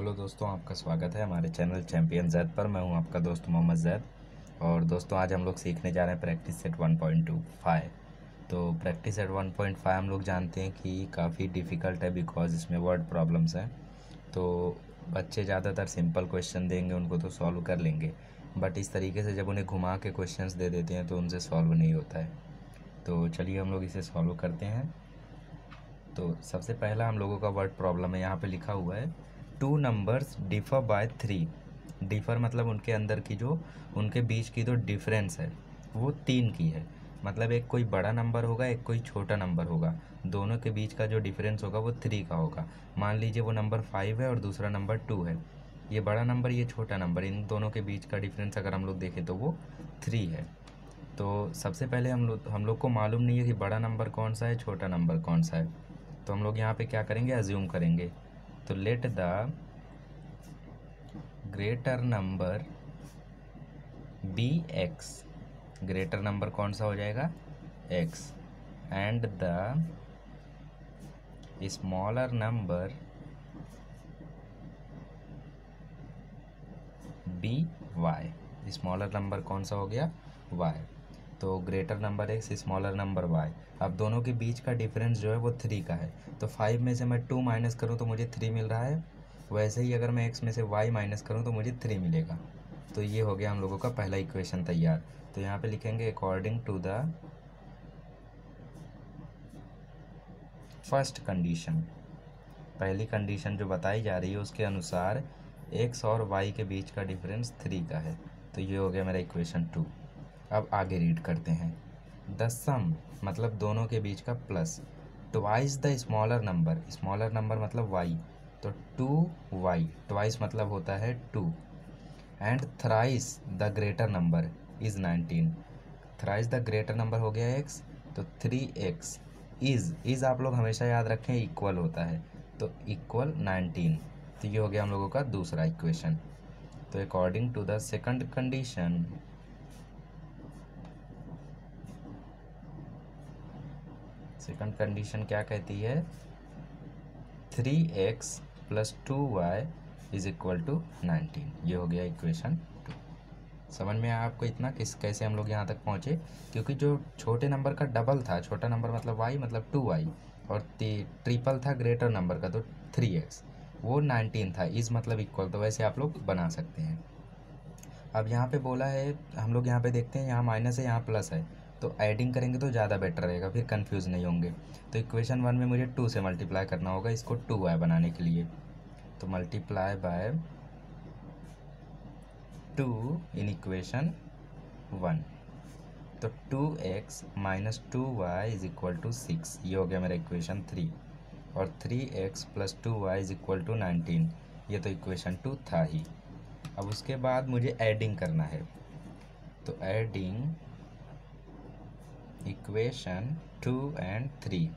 Hello दोस्तों, आपका स्वागत है हमारे चैनल चैम्पियन जैद पर। मैं हूँ आपका दोस्त मोहम्मद जैद और दोस्तों, आज हम लोग सीखने जा रहे हैं प्रैक्टिस सेट 1.25 तो प्रैक्टिस सेट 1.5 हम लोग जानते हैं कि काफ़ी डिफ़िकल्ट है बिकॉज़ इसमें वर्ड प्रॉब्लम्स हैं। तो बच्चे ज़्यादातर सिंपल क्वेश्चन देंगे, उनको तो सॉल्व कर लेंगे। बट इस तरीके से जब उन्हें घुमा के क्वेश्चन दे देते हैं तो उनसे सॉल्व नहीं होता है। तो चलिए हम लोग इसे सॉल्व करते हैं। तो सबसे पहला हम लोगों का वर्ड प्रॉब्लम है, यहाँ पे लिखा हुआ है two numbers differ by three differ मतलब उनके अंदर की जो, उनके बीच की जो डिफरेंस है, वो तीन की है। मतलब एक कोई बड़ा नंबर होगा, एक कोई छोटा नंबर होगा। दोनों के बीच का जो डिफरेंस होगा, वो थ्री का होगा। मान लीजिए वो नंबर फाइव है और दूसरा नंबर टू है। ये बड़ा नंबर ये छोटा नंबर इन दोनों के बीच का डिफरेंस अगर हम लोग देखें तो वो थ्री है। तो सबसे पहले हम लोग हम लोग को मालूम नहीं है कि बड़ा नंबर कौन सा है, छोटा नंबर कौन सा है। तो हम लोग यहाँ पे क्या करेंगे? अज्यूम करेंगे। तो let the greater number be x greater number कौन सा हो जाएगा? X and the smaller number be y smaller number कौन सा हो गया? वाई तो greater number x smaller number y अब दोनों के बीच का डिफरेंस जो है वो थ्री का है। तो फाइव में से मैं टू माइनस करूँ तो मुझे थ्री मिल रहा है। वैसे ही अगर मैं एक्स में से वाई माइनस करूँ तो मुझे थ्री मिलेगा। तो ये हो गया हम लोगों का पहला इक्वेशन तैयार। तो यहाँ पे लिखेंगे according to the first condition पहली कंडीशन जो बताई जा रही है उसके अनुसार एक्स और वाई के बीच का डिफरेंस थ्री का है। तो ये हो गया मेरा इक्वेशन टू अब आगे रीड करते हैं। द सम मतलब दोनों के बीच का plus twice the smaller number smaller number मतलब वाई तो टू वाई ट्वाइस मतलब होता है two and thrice the greater number is nineteen thrice the greater number हो गया एक्स तो थ्री एक्स इज़ इज़ आप लोग हमेशा याद रखें इक्वल होता है. तो इक्वल नाइनटीन तो ये हो गया हम लोगों का दूसरा इक्वेशन तो according to the second condition second condition क्या कहती है? Three x plus two y is equal to nineteen ये हो गया इक्वेशन टू समझ में आया आपको इतना? किस कैसे हम लोग यहाँ तक पहुँचे? क्योंकि जो छोटे नंबर का डबल था, छोटा नंबर मतलब वाई मतलब टू वाई और ट्रिपल था ग्रेटर नंबर का तो थ्री एक्स वो नाइनटीन था इज़ मतलब इक्वल तो वैसे आप लोग बना सकते हैं। अब यहाँ पे बोला है, हम लोग यहाँ पे देखते हैं, यहाँ माइनस है, यहाँ प्लस है। तो एडिंग करेंगे तो ज़्यादा बेटर रहेगा, फिर कंफ्यूज नहीं होंगे। तो इक्वेशन वन में मुझे टू से मल्टीप्लाई करना होगा इसको टू वाई बनाने के लिए। तो multiply by two in equation one तो two x minus two y is equal to six ये हो गया मेरा इक्वेशन थ्री और three x plus two y is equal to nineteen ये तो इक्वेशन टू था ही। अब उसके बाद मुझे एडिंग करना है। तो adding equation two and three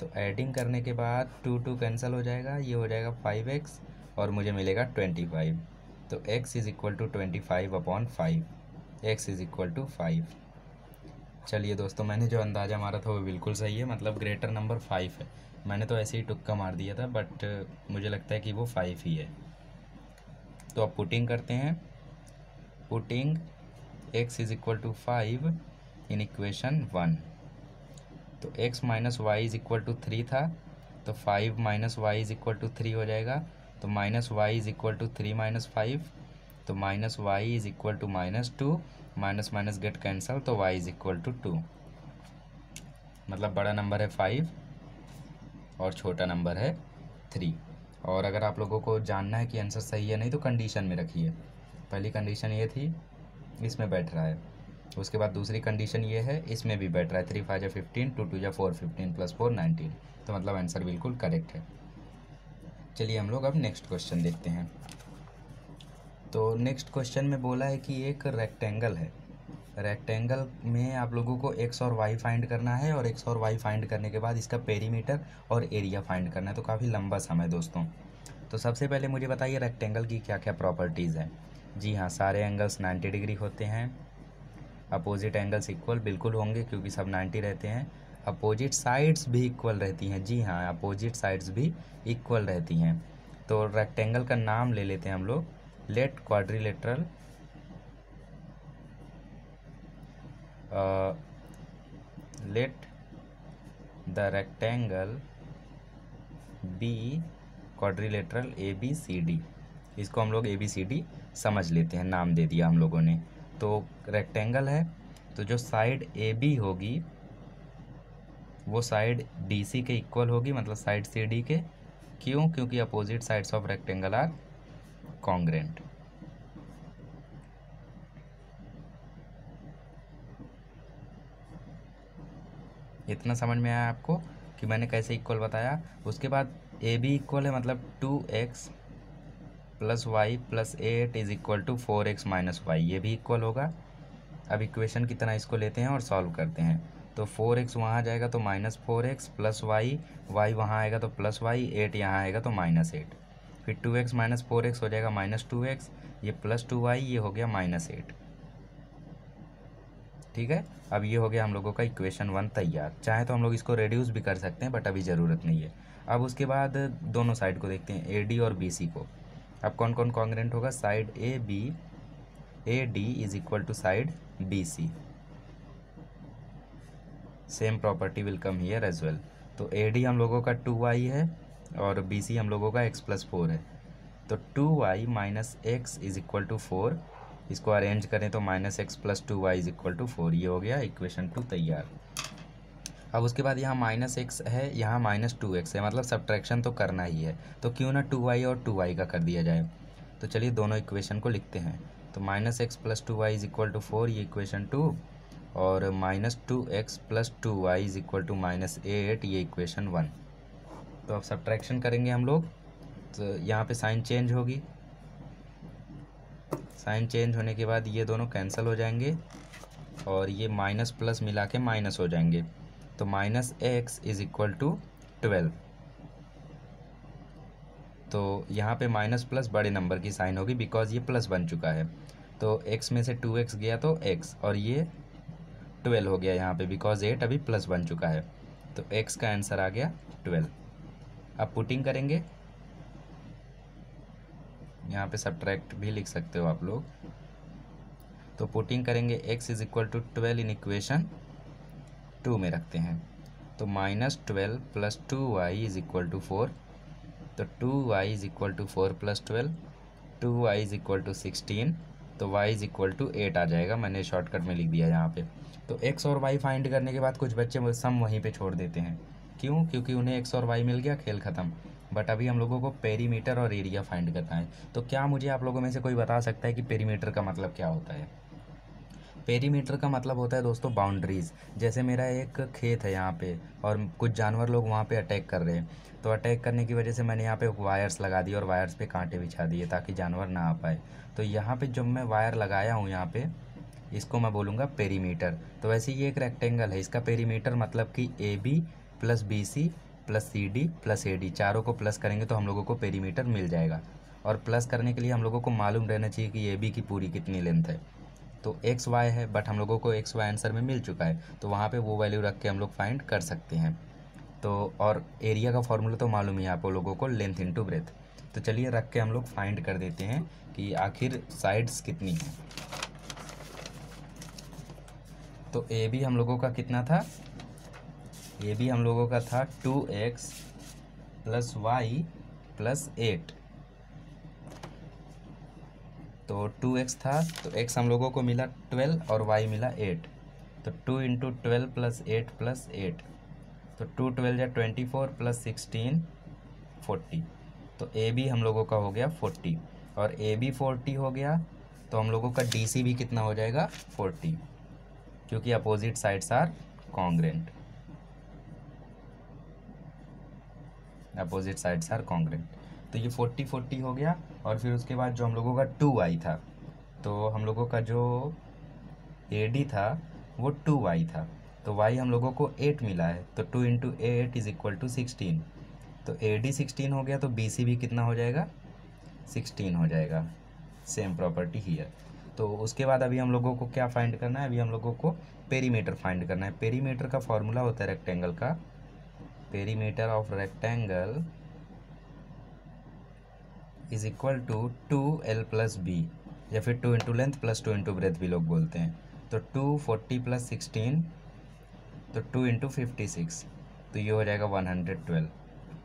तो एडिंग करने के बाद टू टू कैंसिल हो जाएगा, ये हो जाएगा फाइव एक्स और मुझे मिलेगा ट्वेंटी फाइव तो x is equal to twenty five upon five x is equal to five चलिए दोस्तों, मैंने जो अंदाज़ा मारा था वो बिल्कुल सही है मतलब ग्रेटर नंबर फाइव है। मैंने तो ऐसे ही टुक्का मार दिया था बट मुझे लगता है कि वो फाइव ही है। तो अब पुटिंग करते हैं। Putting x is equal to five in equation one तो x minus y is equal to three था तो five minus y is equal to three हो जाएगा। तो minus y is equal to three minus five तो minus y is equal to minus two minus minus get cancel तो y is equal to two मतलब बड़ा number है five और छोटा नंबर है थ्री और अगर आप लोगों को जानना है कि आंसर सही है नहीं तो कंडीशन में रखिए। पहली कंडीशन ये थी, इसमें बैठ रहा है। उसके बाद दूसरी कंडीशन ये है, इसमें भी बेटर है। थ्री फाइव या फिफ्टीन टू टू या four fifteen plus four nineteen तो मतलब आंसर बिल्कुल करेक्ट है। चलिए हम लोग अब नेक्स्ट क्वेश्चन देखते हैं। तो नेक्स्ट क्वेश्चन में बोला है कि एक रेक्टेंगल है। रेक्टेंगल में आप लोगों को एक्स और वाई फाइंड करना है और एक्स और वाई फाइंड करने के बाद इसका पेरीमीटर और एरिया फाइंड करना है। तो काफ़ी लंबा समय दोस्तों। तो सबसे पहले मुझे बताइए रेक्टेंगल की क्या क्या प्रॉपर्टीज़ हैं? जी हाँ सारे एंगल्स 90 डिग्री होते हैं। अपोजिट एंगल्स इक्वल बिल्कुल होंगे क्योंकि सब 90 रहते हैं। अपोजिट साइड्स भी इक्वल रहती हैं। जी हाँ अपोजिट साइड्स भी इक्वल रहती हैं। तो रेक्टेंगल का नाम ले लेते हैं हम लोग। Let quadrilateral let the rectangle be quadrilateral A B C D इसको हम लोग ए बी सी डी समझ लेते हैं। नाम दे दिया हम लोगों ने। तो रेक्टेंगल है तो जो साइड ए बी होगी, वो साइड डी सी के इक्वल होगी मतलब साइड सी डी के। क्यों? क्योंकि opposite sides of rectangle are congruent इतना समझ में आया आपको कि मैंने कैसे इक्वल बताया? उसके बाद ए बी इक्वल है मतलब two x plus y plus eight is equal to four x minus y, ये भी इक्वल होगा। अब इक्वेशन की तरह इसको लेते हैं और सॉल्व करते हैं। तो फोर एक्स वहाँ जाएगा तो minus four x plus y y वहाँ आएगा तो प्लस वाई, एट यहाँ आएगा तो माइनस एट। फिर two x minus four x हो जाएगा माइनस टू एक्स, ये प्लस टू वाई, ये हो गया माइनस एट। ठीक है? अब ये हो गया हम लोगों का इक्वेशन वन तैयार। चाहे तो हम लोग इसको रेड्यूस भी कर सकते हैं बट अभी ज़रूरत नहीं है। अब उसके बाद दोनों साइड को देखते हैं ए डी और बी सी को। अब कौन कौन कॉन्ग्रेंट होगा? Side A B A D is equal to side B C same property will come here as well तो ए डी हम लोगों का टू वाई है और बी सी हम लोगों का एक्स प्लस फोर है। तो two y minus x is equal to four इसको अरेंज करें तो minus x plus two y is equal to four ये हो गया इक्वेशन टू तैयार। अब उसके बाद यहाँ माइनस एक्स है, यहाँ माइनस टू एक्स है मतलब सब्ट्रैक्शन तो करना ही है। तो क्यों ना टू वाई और टू वाई का कर दिया जाए? तो चलिए दोनों इक्वेशन को लिखते हैं। तो minus x plus two y is equal to four ये इक्वेशन टू और minus two x plus two y is equal to minus eight ये इक्वेशन वन तो अब सब्ट्रैक्शन करेंगे हम लोग। तो यहाँ पे साइन चेंज होगी। साइन चेंज होने के बाद ये दोनों कैंसिल हो जाएँगे, और ये माइनस प्लस मिला के माइनस हो जाएँगे। तो minus x is equal to twelve. तो यहाँ पे माइनस प्लस बड़े नंबर की साइन होगी बिकॉज़ ये प्लस बन चुका है। तो x में से टू एक्स गया तो x और ये ट्वेल्व हो गया यहाँ पे बिकॉज़ एट अभी प्लस बन चुका है। तो x का आंसर आ गया ट्वेल्व। अब पुटिंग करेंगे। यहाँ पे सब्ट्रैक्ट भी लिख सकते हो आप लोग। तो पुटिंग करेंगे x is equal to twelve in equation two में रखते हैं। तो minus twelve plus two y is equal to four तो two y is equal to four plus twelve two y is equal to sixteen तो y is equal to eight आ जाएगा। मैंने shortcut में लिख दिया यहाँ पे। तो एक्स और वाई फाइंड करने के बाद कुछ बच्चे सम वहीं पे छोड़ देते हैं। क्यों? क्योंकि उन्हें एक्स और वाई मिल गया, खेल ख़त्म। बट अभी हम लोगों को पेरीमीटर और एरिया फाइंड करना है। तो क्या मुझे आप लोगों में से कोई बता सकता है कि पेरीमीटर का मतलब क्या होता है? पेरीमीटर का मतलब होता है दोस्तों बाउंड्रीज़ जैसे मेरा एक खेत है यहाँ पे और कुछ जानवर लोग वहाँ पे अटैक कर रहे हैं। तो अटैक करने की वजह से मैंने यहाँ पे वायर्स लगा दिए और वायर्स पे कांटे बिछा दिए ताकि जानवर ना आ पाए। तो यहाँ पे जब मैं वायर लगाया हूँ यहाँ पे, इसको मैं बोलूँगा पेरीमीटर तो वैसे ये एक रेक्टेंगल है। इसका पेरीमीटर मतलब कि A B plus B C plus C D plus A D चारों को प्लस करेंगे तो हम लोगों को पेरीमीटर मिल जाएगा। और प्लस करने के लिए हम लोगों को मालूम रहना चाहिए कि ए बी की पूरी कितनी लेंथ है। तो एक्स वाई है बट हम लोगों को एक्स वाई आंसर में मिल चुका है। तो वहाँ पे वो वैल्यू रख के हम लोग फाइंड कर सकते हैं। तो और एरिया का फॉर्मूला तो मालूम ही आप लोगों को लेंथ इंटू ब्रेथ तो चलिए रख के हम लोग फाइंड कर देते हैं कि आखिर साइड्स कितनी हैं। तो ए बी हम लोगों का कितना था? ए बी हम लोगों का था two x plus y plus eight तो टू एक्स था तो एक्स हम लोगों को मिला ट्वेल्व और वाई मिला एट। तो two into twelve plus eight plus eight. तो टू ट्वेल्व या twenty four plus sixteen forty. तो ए बी हम लोगों का हो गया फोर्टी। और ए बी फोर्टी हो गया तो हम लोगों का डी सी भी कितना हो जाएगा फोर्टी, क्योंकि opposite sides are congruent. Opposite sides are congruent. तो ये फोर्टी फोर्टी हो गया और फिर उसके बाद जो हम लोगों का टू आई था तो हम लोगों का जो ए डी था, वो टू वाई था। तो वाई हम लोगों को एट मिला है तो two into eight is equal to sixteen तो ए डी सिक्सटीन हो गया तो बी सी भी कितना हो जाएगा? सिक्सटीन हो जाएगा। सेम प्रॉपर्टी हियर तो उसके बाद अभी हम लोगों को क्या फाइंड करना है? अभी हम लोगों को पेरीमीटर फाइंड करना है। पेरीमीटर का फॉर्मूला होता है रेक्टेंगल का। Perimeter of rectangle is equal to two L plus B या फिर two into length plus two into breadth भी लोग बोलते हैं। तो टू फोर्टी प्लस सिक्सटीन तो टू इंटू फिफ्टी सिक्स तो ये हो जाएगा वन हंड्रेड ट्वेल्व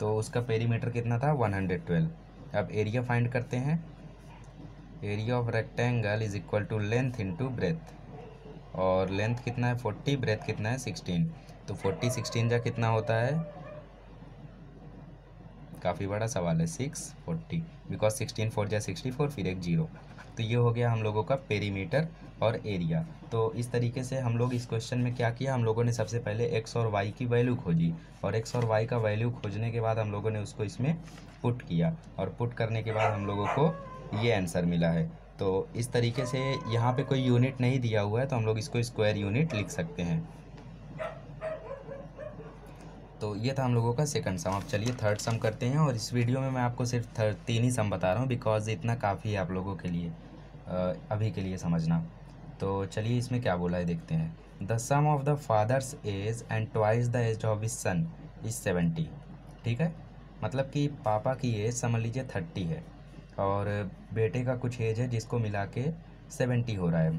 तो उसका पेरीमीटर कितना था? वन हंड्रेड ट्वेल्व अब एरिया फाइंड करते हैं। Area of rectangle is equal to length into breadth और लेंथ कितना है? फोर्टी ब्रेथ कितना है? सिक्सटीन तो फोर्टी सिक्सटीन जा कितना होता है? काफ़ी बड़ा सवाल है six forty because sixteen four जा सिक्सटी फोर फिर एक ज़ीरो तो ये हो गया हम लोगों का पेरीमीटर और एरिया तो इस तरीके से हम लोग इस क्वेश्चन में क्या किया? हम लोगों ने सबसे पहले एक्स और वाई की वैल्यू खोजी और एक्स और वाई का वैल्यू खोजने के बाद हम लोगों ने उसको इसमें पुट किया और पुट करने के बाद हम लोगों को ये आंसर मिला है. तो इस तरीके से यहाँ पे कोई यूनिट नहीं दिया हुआ है तो हम लोग इसको स्क्वायर यूनिट लिख सकते हैं. तो ये था हम लोगों का सेकंड सम अब चलिए थर्ड सम करते हैं और इस वीडियो में मैं आपको सिर्फ़ थर्ड तीन ही सम बता रहा हूँ बिकॉज़ इतना काफ़ी है आप लोगों के लिए अभी के लिए समझना। तो चलिए इसमें क्या बोला है देखते हैं। The sum of the father's age and twice the age of his son is seventy ठीक है? मतलब कि पापा की एज समझ लीजिए थर्टी है और बेटे का कुछ एज है जिसको मिला के सेवेंटी हो रहा है।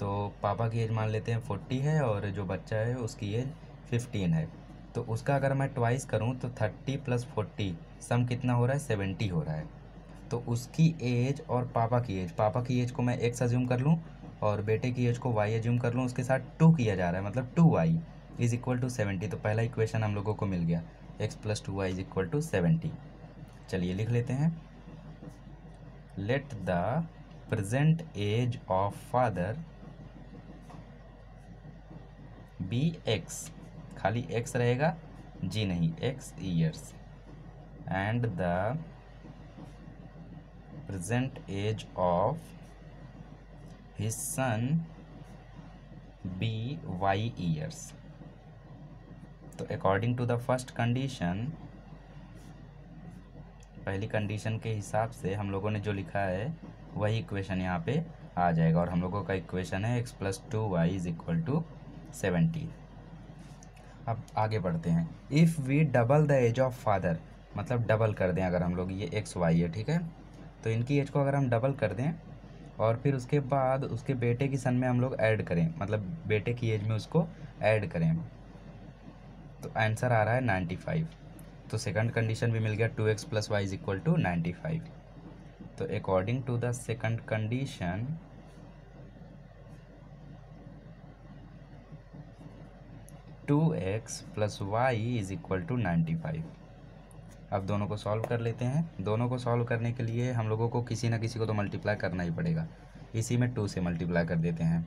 तो पापा की एज मान लेते हैं फोर्टी है और जो बच्चा है उसकी एज फिफ्टीन है। तो उसका अगर मैं ट्वाइस करूँ तो थर्टी प्लस फोर्टी सम कितना हो रहा है? सेवेंटी हो रहा है। तो उसकी एज और पापा की एज पापा की एज को मैं एक्स अज्यूम कर लूँ और बेटे की एज को वाई एज्यूम कर लूँ, उसके साथ टू किया जा रहा है मतलब two y is equal to seventy तो पहला इक्वेशन हम लोगों को मिल गया। X plus two y is equal to seventy चलिए लिख लेते हैं। Let the present age of father be x खाली x रहेगा जी नहीं, x years and the present as ऑफ़ his son be y years. तो according to the first condition पहली कंडीशन के हिसाब से हम लोगों ने जो लिखा है, वही इक्वेशन यहाँ पे आ जाएगा। और हम लोगों का इक्वेशन है x plus two y is equal to seventy अब आगे बढ़ते हैं। If we double the age of father मतलब डबल कर दें अगर हम लोग, ये एक्स वाई है, ठीक है? तो इनकी एज को अगर हम डबल कर दें, और फिर उसके बाद उसके बेटे की सन में हम लोग ऐड करें मतलब बेटे की एज में उसको ऐड करें। तो आंसर आ रहा है नाइन्टी फाइव तो सेकंड कंडीशन भी मिल गया two x plus y is equal to ninety five तो according to the second condition two x plus y is equal to ninety five अब दोनों को सॉल्व कर लेते हैं। दोनों को सॉल्व करने के लिए हम लोगों को किसी ना किसी को तो मल्टीप्लाई करना ही पड़ेगा। इसी में टू से मल्टीप्लाई कर देते हैं।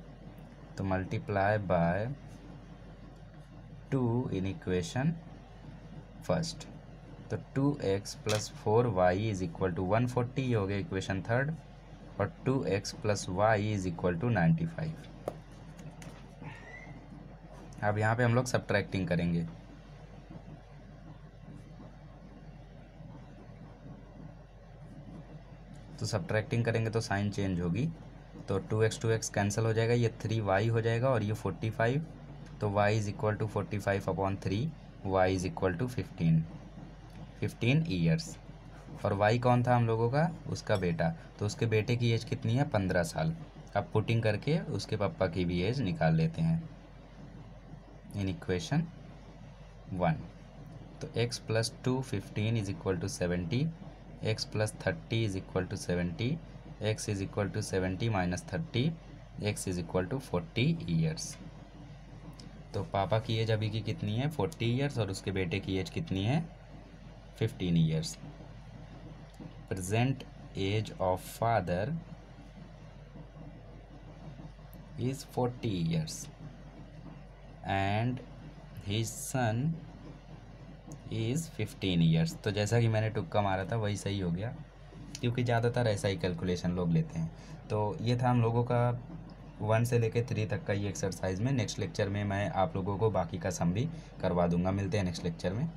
तो multiply by two in equation first तो two x plus four y is equal to one forty हो गया इक्वेशन थर्ड और two x plus y is equal to ninety five अब यहाँ पे हम लोग सब्ट्रैक्टिंग करेंगे। तो सब्ट्रैक्टिंग करेंगे तो साइन चेंज होगी। तो two x two x cancel हो जाएगा, ये थ्री वाई हो जाएगा और ये फोर्टी फाइव तो y is equal to forty five upon three y is equal to fifteen fifteen years और वाई कौन था हम लोगों का? उसका बेटा। तो उसके बेटे की एज कितनी है? पंद्रह साल। अब पुटिंग करके उसके पापा की भी एज निकाल लेते हैं। इन इक्वेशन वन तो x plus two fifteen is equal to seventy x plus thirty is equal to seventy x is equal to seventy minus thirty x is equal to forty years तो पापा की as अभी की कितनी है? Forty years और उसके बेटे की एज कितनी है? Fifteen years present age of father is forty years and his son is fifteen years तो जैसा कि मैंने टुक्का मारा था, वही सही हो गया, क्योंकि ज़्यादातर ऐसा ही कैलकुलेशन लोग लेते हैं। तो ये था हम लोगों का वन से लेकर थ्री तक का ये एक्सरसाइज में। नेक्स्ट लेक्चर में मैं आप लोगों को बाकी का सम भी करवा दूँगा। मिलते हैं नेक्स्ट लेक्चर में।